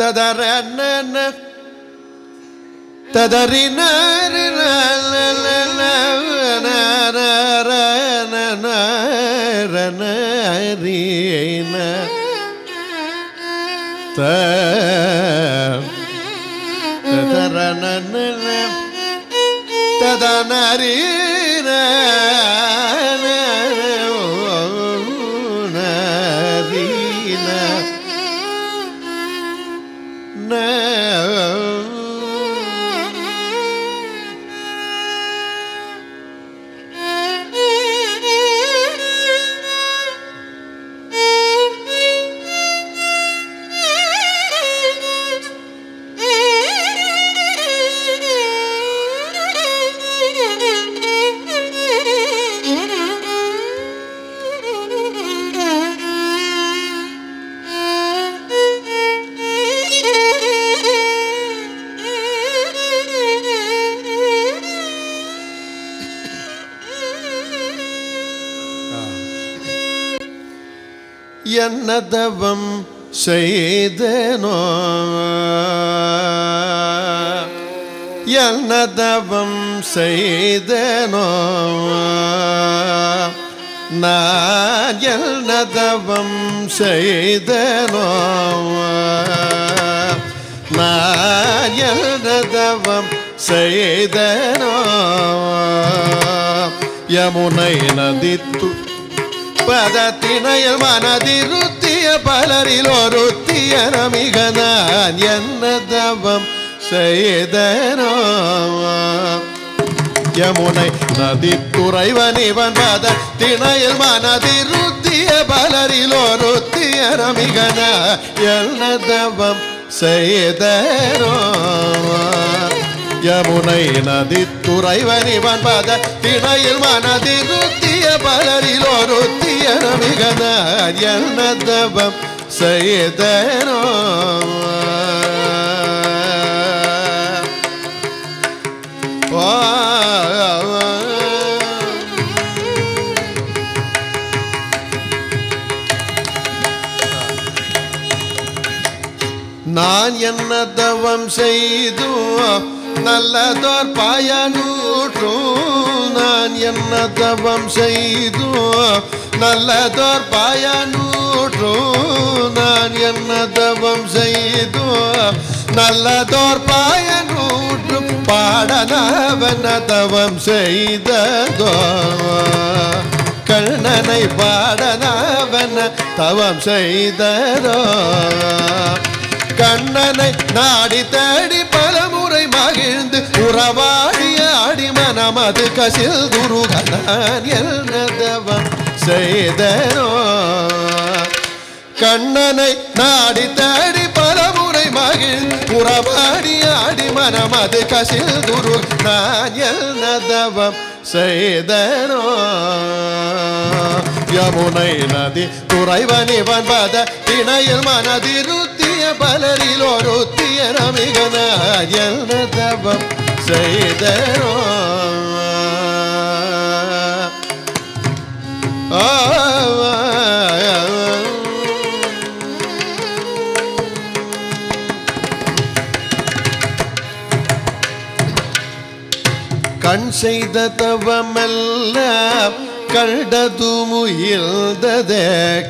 തദരന തദറിന என்ன என்ன தவம் செய்தனோ என்ன தவம் செய்தனோ நான் என்ன தவம் செய்தனோ நான் என்ன தவம் செய்தனோ யமுனை நதித்து பதத்தினையில் மனதிருத்திய பலரில் ஒருத்திய நமிக நான் என்ன தவம் செய்தனோ யமுனை நதி துறைவனிவன் பத திணையில் மனதிருத்திய பலரில் ஒருத்திய நமிக நான் என்ன தவம் செய்தனோ யமுனை நதி துறைவனிவன் பத திணையில் மனதிருத்திய பலரில் ஒருத்திய நமிகன என்ன தவம் செய்தனோ நான் என்ன தவம் செய்தோ நல்லதோர் பயனூற்றும். நான் என்ன தவம் செய்தோ நல்லதோர் பயனூற்றும். நான் என்ன தவம் செய்தோ நல்லதோர் பயனூற்றும். பாடனவன தவம் செய்ததோ கண்ணனை பாடனவன தவம் செய்ததோ கண்ணனை நாடி தேடி மகிழ்ந்து உறவாடிய அடிமனமது கசில் குருகனான் என்னதவம் செய்தனோ? கண்ணனை நாடி தேடி பலமுறை மகிழ்ந்து உறவாடிய அடிமனமது கசில் குரு நான் என்னதவம் செய்தனோ? யமுனை நதி துறைவனிவன் பத திணையில் மனதிரு பலரில் ஒருத்திய நமிகன என்ன தவம் கண் செய்த தவமெல்லாம் கண்டது முயல்ததே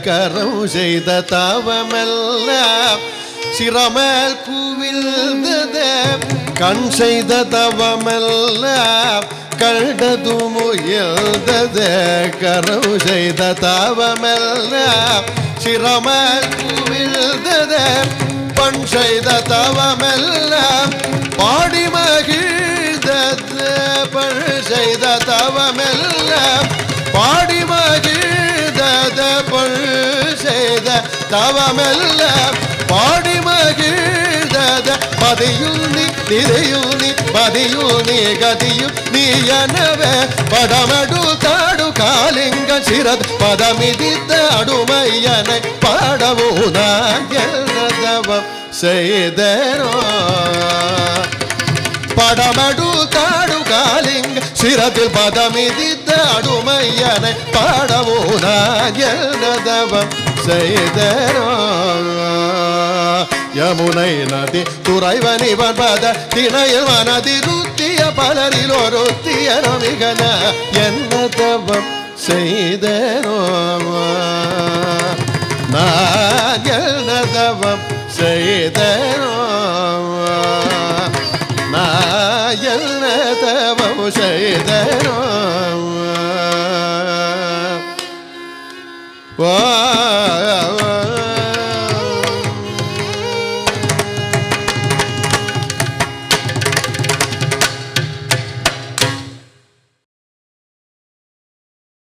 கரம் செய்த தவமெல்லாம் சிரமேல் குவிழ்ந்ததே கண் செய்த தவமல்ல கண்டது முயல்ததே கரவு செய்த தவமல்ல சிரமேல் குவிழ்ந்ததே பண் செய்த தவமல்ல பாடி மகிழ்ந்தது. பண் செய்த தவமல்ல பாடி மகிழ்ந்தது. பண் செய்த தவமல்ல மகிழ்ந்தத பதியும் நீ நிதையும் நீ பதியும் நீ கதியும் நீ எனவே. படமடு தாடு காலிங்க சிரத் பதமிதித்த அடுமையனை பாடவோ நான் தவம் செய்தனோ. படமடு தாடு காலிங்க சிரத்தில் பதமிதித்த அடுமையனை நான் தவம் யமுனை நதி துறைவனிவன் பத திணையில் மனதிருத்திய பலரில் ஒருத்திய நமிகன என்ன தவம் செய்தனோ நான் என்ன தவம் செய்தனோ நான் என்ன தவம் செய்தனோ